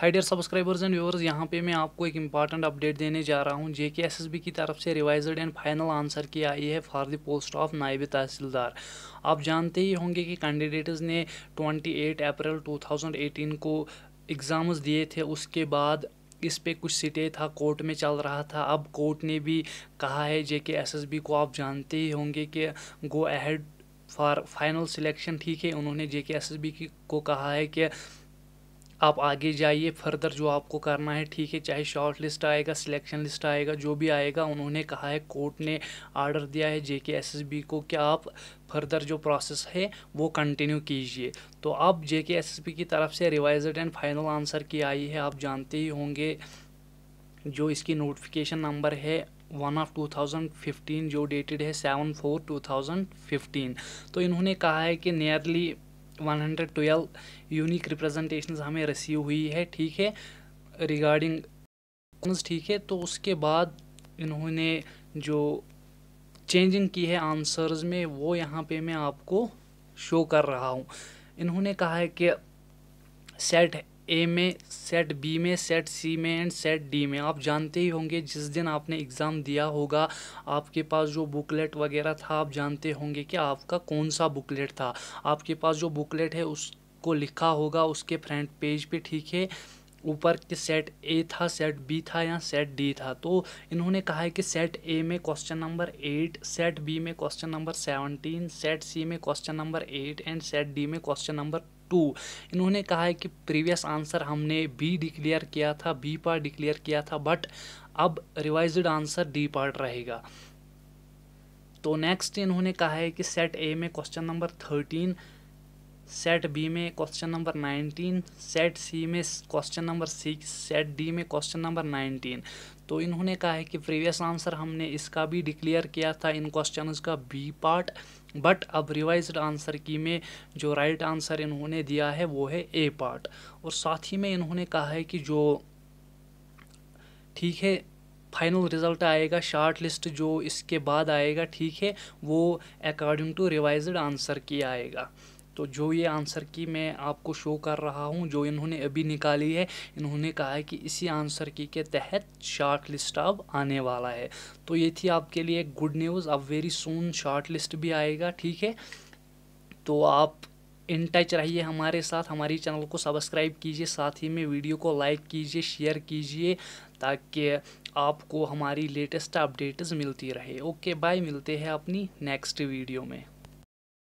Hi dear subscribers and viewers यहाँ पे मैं आपको एक इंपॉर्टेंट अपडेट देने जा रहा हूँ, जेके एसएसबी की तरफ़ से रिवाइज्ड एंड फाइनल आंसर की आई है फॉर द पोस्ट ऑफ़ नायब तहसीलदार। आप जानते ही होंगे कि कैंडिडेट्स ने 28 अप्रैल 2018 को एग्ज़ाम्स दिए थे, उसके बाद इस पे कुछ सिटे था कोर्ट में चल रहा था। अब कोर्ट ने भी कहा है जे के एस एस बी को आप जानते ही होंगे कि go ahead for final selection ठीक है। उन्होंने जे के एस एस बी को कहा है कि आप आगे जाइए फर्दर जो आपको करना है, ठीक है, चाहे शॉर्ट लिस्ट आएगा सिलेक्शन लिस्ट आएगा, जो भी आएगा, उन्होंने कहा है कोर्ट ने आर्डर दिया है जे के एस एस बी को कि आप फर्दर जो प्रोसेस है, वो कंटिन्यू कीजिए। तो अब जे के एस एस बी की तरफ़ से रिवाइजड एंड फाइनल आंसर की आई है, आप जानते ही होंगे, जो इसकी नोटिफिकेशन नंबर है वन ऑफ़ 2015 जो डेटेड है seven four two thousand fifteen तो इन्होंने कहा है कि नियरली 112 यूनिक रिप्रेजेंटेशन हमें रिसीव हुई है, ठीक है? रिगार्डिंग ठीक है? तो उसके बाद इन्होंने जो चेंजिंग की है आंसर्स में, वो यहाँ पे मैं आपको शो कर रहा हूँ। इन्होंने कहा है कि सेट ए में सेट बी में सेट सी में एंड सेट डी में। आप जानते ही होंगे, जिस दिन आपने एग्ज़ाम दिया होगा, आपके पास जो बुकलेट वगैरह था, आप जानते होंगे कि आपका कौन सा बुकलेट था। आपके पास जो बुकलेट है, उसको लिखा होगा, उसके फ्रंट पेज पे, ठीक है? ऊपर के सेट ए था सेट बी था या सेट डी था। तो इन्होंने कहा है कि सेट ए में question number eight set B में question number seventeen set C में question number eight and set D में क्वेश्चन नंबर टू। इन्होंने कहा है कि प्रीवियस आंसर हमने बी डिक्लेयर किया था बी पार्ट डिक्लेयर किया था बट अब रिवाइज्ड आंसर डी पार्ट रहेगा। तो नेक्स्ट इन्होंने कहा है कि सेट ए में question number thirteen set B में question number nineteen set C में question number six set D में क्वेश्चन नंबर नाइनटीन तो इन्होंने कहा है कि प्रीवियस आंसर हमने इसका भी डिक्लेयर किया था इन क्वेश्चन का बी पार्ट बट अब रिवाइज्ड आंसर की में जो राइट right आंसर इन्होंने दिया है, वो है ए पार्ट और साथ ही में इन्होंने कहा है कि जो ठीक है फाइनल रिज़ल्ट आएगा शार्ट लिस्ट जो इसके बाद आएगा, ठीक है, वो अकॉर्डिंग टू रिवाइज्ड आंसर की आएगा. तो जो ये आंसर की मैं आपको शो कर रहा हूँ, जो इन्होंने अभी निकाली है, इन्होंने कहा है कि इसी आंसर की के तहत शार्ट लिस्ट अब आने वाला है। तो ये थी आपके लिए गुड न्यूज़ अब वेरी सुन शार्ट लिस्ट भी आएगा, ठीक है? तो आप इन टच रहिए हमारे साथ, हमारी चैनल को सब्सक्राइब कीजिए, साथ ही में वीडियो को लाइक कीजिए शेयर कीजिए, ताकि आपको हमारी लेटेस्ट अपडेट्स मिलती रहे। ओके बाय मिलते हैं अपनी नेक्स्ट वीडियो में।